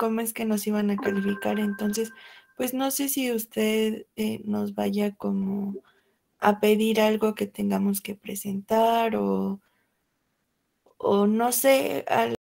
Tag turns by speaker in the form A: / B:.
A: cómo es que nos iban a calificar. Entonces, pues no sé si usted eh, nos vaya como a pedir algo que tengamos que presentar o, o no sé,